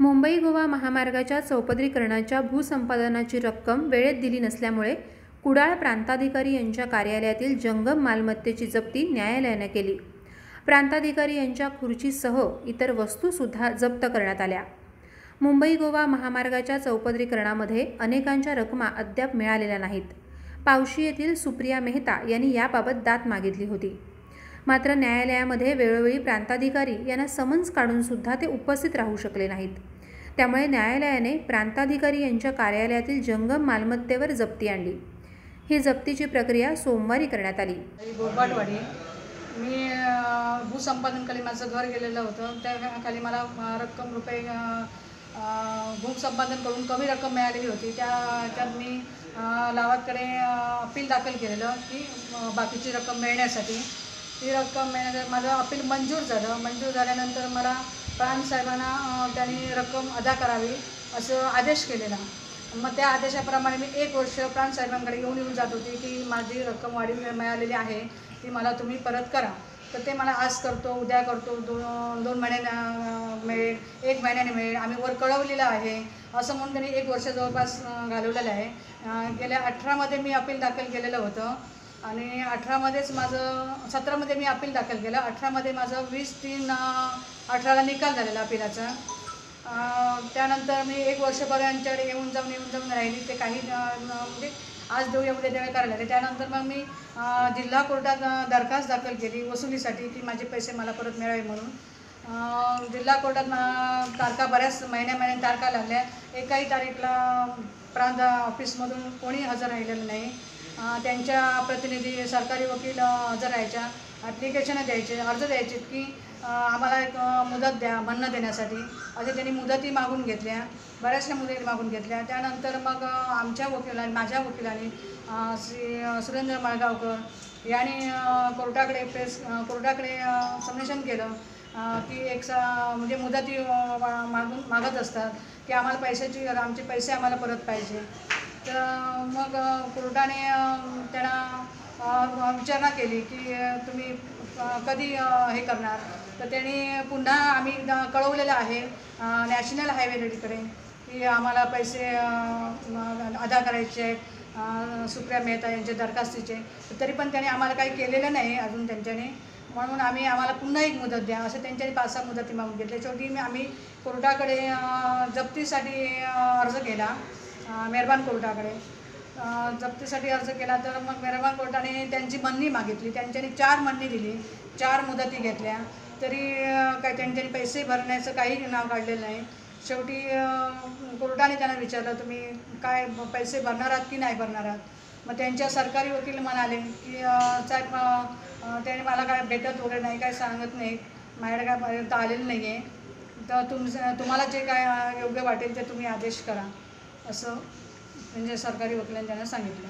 मुंबई गोवा महामार्गाच्या चौपदरीकरणाच्या भूसंपादनाची रक्कम वेळेत दिली नसल्यामुळे कुडाळ प्रांताधिकारी यांच्या कार्यालयातील जंगम मालमत्तेची जप्ती न्यायालयाने केली. प्रांताधिकारी यांच्या खुर्चीसह इतर वस्तूसुद्धा जप्त करण्यात आल्या. मुंबई गोवा महामार्गाच्या चौपदरीकरणामध्ये अनेकांच्या रकमा अद्याप मिळालेल्या नाहीत. पावशी येथील सुप्रिया मेहता यांनी याबाबत दाद मागितली होती. मात्र न्यायालयामध्ये वेळोवेळी प्रांताधिकारी यांना समन्स काढूनसुद्धा ते उपस्थित राहू शकले नाहीत. त्यामुळे न्यायालयाने प्रांताधिकारी यांच्या कार्यालयातील जंगम मालमत्तेवर जप्ती आणली. ही जप्तीची प्रक्रिया सोमवारी करण्यात आली. ही बोरबाटवाडी मी भूसंपादनखाली माझं घर गेलेलं होतं. त्याखाली मला रक्कम रुपये भूसंपादन करून कमी रक्कम मिळालेली होती. त्या त्यात मी लावातकडे अपील दाखल केलेलं की बाकीची रक्कम मिळण्यासाठी. ती रक्कम मिळण्यासाठी माझं अपील मंजूर झालं. मंजूर झाल्यानंतर मला प्राण साहेबांना त्यांनी रक्कम अदा करावी असं आदेश केलेला. मग त्या आदेशाप्रमाणे मी एक वर्ष प्राणसाहेबांकडे येऊन येऊन जात होती की माझी रक्कम वाढी मिळालेली आहे ती मला तुम्ही परत करा. तर ते मला आज करतो उद्या करतो दोन दोन महिन्यानं मिळेल एक महिन्याने मिळेल आम्ही वर कळवलेलं आहे. असं म्हणून त्यांनी एक वर्ष जवळपास घालवलेलं आहे. गेल्या अठरामध्ये मी अपील दाखल केलेलं होतं. आणि अठरामध्येच माझं सतरामध्ये मी अपील दाखल केलं. अठरामध्ये माझं वीस तीन अठराला निकाल झालेला अपिलाचा. त्यानंतर मी एक वर्षभर यांच्याकडे येऊन जाऊन येऊन जाऊन राहिली. ते काही म्हणजे आज देऊ उद्या देऊया करायला लागले त्यानंतर मग मी जिल्हा कोर्टात दरखास्त दाखल केली वसुलीसाठी की माझे पैसे मला परत मिळावे म्हणून. जिल्हा कोर्टात तारखा बऱ्याच महिन्या महिन्या तारखा लागल्या. एकाही तारीखला प्रांत ऑफिसमधून कोणी हजर राहिलेलं नाही. त्यांच्या प्रतिनिधी सरकारी वकील हजर राहायच्या. ॲप्लिकेशनं द्यायचे अर्ज द्यायचे की आम्हाला एक मुदत द्या म्हणणं देण्यासाठी. असे त्यांनी मुदती मागून घेतल्या बऱ्याचशा मुदती मागून घेतल्या. त्यानंतर मग आमच्या वकिलाने माझ्या वकिलाने श्री सुरेंद्र माळगावकर यांनी कोर्टाकडे प्रेस कोर्टाकडे सबमिशन केलं की एक सा म्हणजे मुदती मा- मागून मागत असतात की आम्हाला पैशाची आमचे पैसे आम्हाला परत पाहिजे. तर मग कोर्टाने त्यांना विचारणा केली की तुम्ही कधी हे करणार? तर त्यांनी पुन्हा आम्ही कळवलेलं आहे नॅशनल हायवे रेडीकडे की आम्हाला पैसे अदा करायचे आहेत सुप्रिया मेहता यांच्या दरखास्तीचे. तरी पण त्याने आम्हाला काही केलेलं नाही अजून त्यांच्याने. म्हणून आम्ही आम्हाला पुन्हा एक मुदत द्या असं त्यांच्यानी पाच सहा मुदती मागून घेतल्या. शेवटी मी आम्ही कोर्टाकडे जप्तीसाठी अर्ज केला मेहरबान कोर्टाकडे. जप्तीसाठी अर्ज केला तर मग मेहरबान कोर्टाने त्यांची म्हणणी मागितली. त्यांच्यानी चार म्हणणी दिली. चार मुदती घेतल्या. तरी काय त्यांच्यानी पैसे भरण्याचं काही नाव काढलेलं नाही. शेवटी कोर्टाने त्यांना विचारलं तुम्ही काय पैसे भरणार आहात की नाही भरणार आहात? मग त्यांच्या सरकारी वकील म्हणाले की साहेब त्याने मला काय भेटत वगैरे नाही काय सांगत नाही. माझ्याकडे काय पर्यंत आलेलं नाही आहे तर तुमचं तुम्हाला जे काय योग्य वाटेल ते तुम्ही आदेश करा. असं म्हणजे सरकारी वकिलांनी त्यांना सांगितलं.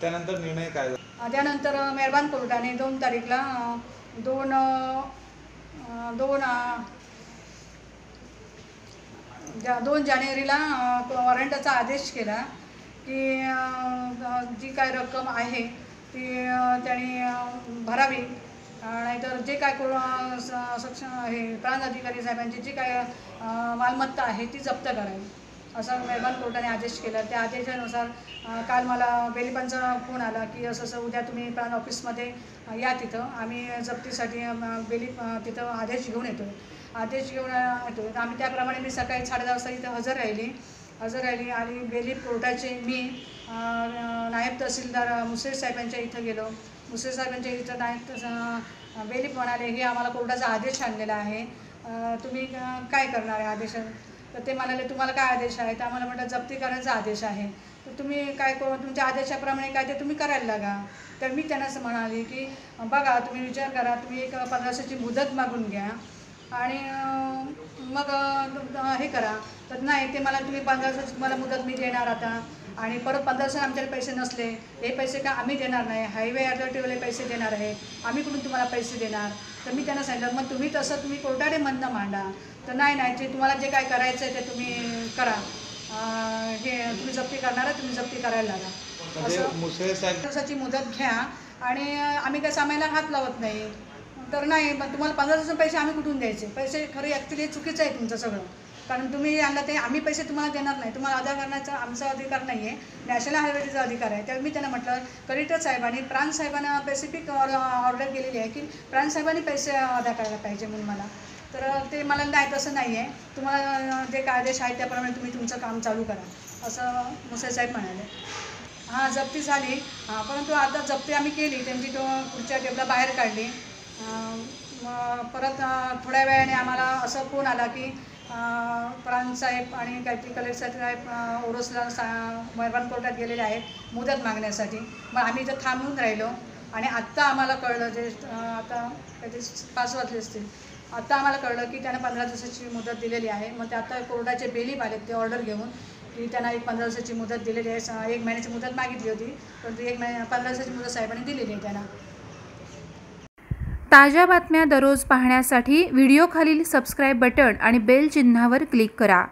त्यानंतर निर्णय काय झाला? त्यानंतर मेहरबान कोर्टाने दोन तारीखला अं, दोन अं, दोन अं, जा दोन जानेवारीला वॉरंटचा आदेश केला की अं, जी काय रक्कम आहे ती अं, त्यांनी अं, भरावी. अं, नाहीतर जे काय को अं, स- सक्षम हे प्रांत अधिकारी साहेबांची जी काय अं, मालमत्ता आहे ती जप्त करावी. असं मेहरबान कोर्टाने आदेश केला. त्या आदेशानुसार काल मला बेलिपांचा फोन आला की असं असं उद्या तुम्ही प्राण ऑफिसमध्ये या तिथं. आम्ही जप्तीसाठी बेली तिथं आदेश घेऊन येतो आदेश घेऊन येतो तर आम्ही त्याप्रमाणे मी सकाळी साडे दहा वाजता इथं हजर राहिली. हजर राहिली आणि बेली कोर्टाचे मी नायब तहसीलदार मुसळे साहेबांच्या इथं गेलो. मुसळे साहेबांच्या इथं नायब तस- बेली म्हणाले हे आम्हाला कोर्टाचा आदेश आणलेला आहे. तुम्ही काय करणार आहे आदेशात तर ते म्हणाले तुम्हाला काय आदेश आहे? तर आम्हाला म्हटलं जप्ती करायचा आदेश आहे. तर तुम्ही काय करू तुमच्या आदेशाप्रमाणे काय ते तुम्ही करायला लागा. तर मी त्यांना असं म्हणाले की बघा तुम्ही विचार करा तुम्ही एक पंधराशेची मुदत मागून घ्या आणि मग हे करा. तर नाही ते मला तुम्ही पंधराशेची तुम्हाला मुदत मी देणार आता. आणि परत पंधराशे आमच्याकडे पैसे नसले हे पैसे का आम्ही देणार नाही? हायवे अथॉरिटीवाले पैसे देणार आहे आम्ही कुठून तुम्हाला पैसे देणार? तर मी त्यांना सांगितलं मग तुम्ही तसं तुम्ही कोर्टाने म्हणणं मांडा. तर नाही नाही जे तुम्हाला जे काय करायचं आहे ते तुम्ही करा. हे तुम्ही जप्ती करणार आहे तुम्ही जप्ती करायला लागा. म्हणजे असं. दिवसाची मुदत घ्या आणि आम्ही काय सामायला हात लावत नाही. तर नाही मग तुम्हाला पंधरा दिवसाचे पैसे आम्ही कुठून द्यायचे? पैसे खरे ॲक्च्युली चुकीचं आहे तुमचं सगळं. कारण तुम्ही यांना ते आम्ही पैसे तुम्हाला देणार नाही. तुम्हाला अदा करण्याचा आमचा अधिकार नाही आहे नॅशनल हायवेचा अधिकार आहे. त्यावेळी मी त्यांना म्हटलं कलेक्टर साहेबांनी प्राण साहेबांना स्पेसिफिक ऑर्डर केलेली आहे की प्राण साहेबांनी पैसे अदा करायला पाहिजे म्हणून मला. तर ते मला नाही तसं नाही आहे तुम्हाला जे कायदेश आहे त्याप्रमाणे तुम्ही तुमचं काम चालू करा असं मुसे साहेब म्हणाले. हां जप्ती झाली. हां परंतु आता जप्ती आम्ही केली. त्यांची तो पुढच्या टेबला बाहेर काढली. परत थोड्या वेळाने आम्हाला असं फोन आला की प्रांतसाहेब आणि काहीतरी कलेक्टर साहेब ओरोसला सा मेहरबान कोर्टात गेलेले आहेत मुदत मागण्यासाठी. मग आम्ही इथं थांबून राहिलो आणि आत्ता आम्हाला कळलं जे आता काहीतरी पाच वाजले असतील. आत्ता आम्हाला कळलं की त्यांना पंधरा दिवसाची मुदत दिलेली आहे. मग ते आता कोर्टाचे बेलीप आलेत ते ऑर्डर घेऊन की त्यांना एक पंधरा दिवसाची मुदत दिलेली आहे. स- एक महिन्याची मुदत मागितली होती. परंतु एक महिन्या पंधरा दिवसाची मुदत साहेबांनी दिलेली आहे त्यांना. ताज्या बातम्या दररोज पाहण्यासाठी व्हिडिओखालील सबस्क्राईब बटण आणि बेल चिन्हावर क्लिक करा.